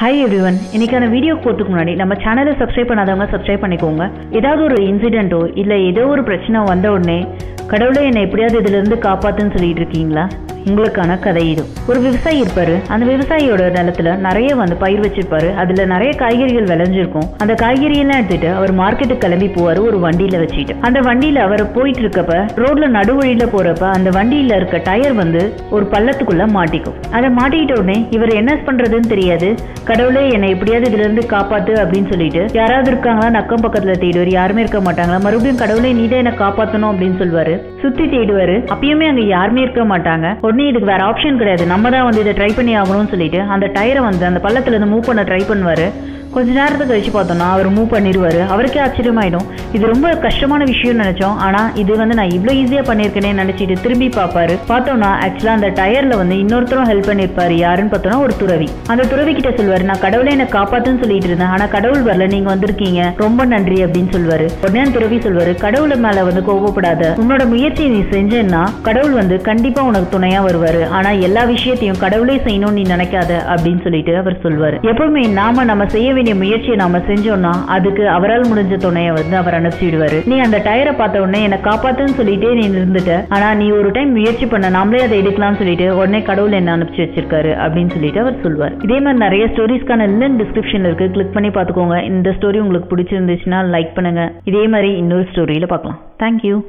Hi everyone இன்னைக்கான video போகிறதுக்கு முன்னாடி நம்ம சேனலை சப்ஸ்கிரைப் பண்ணாதவங்க சப்ஸ்கிரைப் பண்ணிக்கோங்க. ஏதாவது ஒரு இன்சிடென்ட்டோ இல்லை ஏதோ ஒரு பிரச்சனை வந்த உடனே கடவுளை என்னை எப்படியாவது இதிலிருந்து காப்பாற்றுன்னு சொல்லிட்டு இருக்கீங்களா? உங்களுக்கான கதை இது. ஒரு விவசாயி இருப்பாரு. அந்த விவசாயியோட நிலத்துல நிறைய வந்து பயிர் வச்சிருப்பாரு. அதுல நிறைய காய்கறிகள் விளைஞ்சிருக்கும். அந்த காய்கறி எல்லாம் எடுத்துட்டு அவர் மார்க்கெட்டுக்கு கிளம்பி போவாரு ஒரு வண்டியில வச்சுட்டு. அந்த வண்டியில அவர் போயிட்டு இருக்கப்ப ரோட்ல நடுவழியில போறப்ப அந்த வண்டியில இருக்க டயர் வந்து ஒரு பள்ளத்துக்குள்ள மாட்டிக்கும். அதை மாட்டிக்கிட்ட உடனே இவர் என்ன பண்றதுன்னு தெரியாது. கடவுளே என்னை எப்படியாவது இதுல இருந்து காப்பாத்து அப்படின்னு சொல்லிட்டு யாராவது இருக்காங்களா நக்கம் பக்கத்துல தேடுவார். யாருமே இருக்க மாட்டாங்களா. மறுபடியும் கடவுளே நீதான் என்ன காப்பாத்தணும் அப்படின்னு சொல்லுவாரு சுத்தி தேடுவாரு. அப்பயுமே அங்க யாருமே இருக்க மாட்டாங்க. உடனே இதுக்கு வேற ஆப்ஷன் கிடையாது. நம்ம தான் வந்து இதை ட்ரை பண்ணி ஆகணும்னு சொல்லிட்டு அந்த டயரை வந்து அந்த பள்ளத்துல இருந்து மூவ் பண்ண ட்ரை பண்ணுவாரு. கொஞ்ச நேரத்துக்கு கழிச்சு பார்த்தோம்னா அவர் மூவ் பண்ணிடுவாரு. அவருக்கே ஆச்சரியமாயிடும். இது ரொம்ப கஷ்டமான விஷயம்னு நினைச்சோம். ஆனா இது வந்து நான் இவ்வளோ ஈஸியா பண்ணியிருக்கேனே நினைச்சிட்டு திரும்பி பார்ப்பாரு. பார்த்தோம்னா ஆக்சுவலா அந்த டயர்ல வந்து இன்னொருத்தரும் ஹெல்ப் பண்ணியிருப்பாரு. யாருன்னு பார்த்தோம்னா ஒரு துறவி. அந்த துறவி கிட்ட சொல்லுவாரு நான் கடவுளை என்ன காப்பாத்துன்னு சொல்லிட்டு இருந்தேன். ஆனா கடவுள் வரல. நீங்க வந்திருக்கீங்க. ரொம்ப நன்றி அப்படின்னு சொல்லுவாரு உடனே அந்த துறவி சொல்வாரு கடவுளை மேல வந்து கோபப்படாத உன்னோட முயற்சியை நீ செஞ்சேன்னா கடவுள் வந்து கண்டிப்பா உனக்கு துணையா வருவாரு. ஆனா எல்லா விஷயத்தையும் கடவுளே செய்யணும்னு நீ நினைக்காத அப்படின்னு சொல்லிட்டு அவர் சொல்வாரு. எப்பவுமே நாம நம்ம செய்ய வேண்டிய முயற்சியை நாம செஞ்சோம்னா அதுக்கு அவரால் முடிஞ்ச துணையை வந்து அவர் அனுப்பிச்சிடுவாரு நீ அந்த டயரை பார்த்த உடனே என்னை காப்பாத்துன்னு சொல்லிட்டே நீ இருந்துட்ட ஆனா நீ ஒரு டைம் முயற்சி பண்ண நாமளே அதை எடுக்கலாம்னு சொல்லிட்டு உடனே கடவுள் என்ன அனுப்பிச்சு வச்சிருக்காரு அப்படின்னு சொல்லிட்டு அவர் சொல்வார். இதே மாதிரி நிறைய ஸ்டோரிஸ்க்கான லிங்க் டிஸ்கிரிப்ஷன்ல இருக்கு. கிளிக் பண்ணி பார்த்துக்கோங்க. இந்த ஸ்டோரி உங்களுக்கு பிடிச்சிருந்துச்சுன்னா லைக் பண்ணுங்க. இதே மாதிரி இன்னொரு ஸ்டோரியில பார்க்கலாம். தேங்க்யூ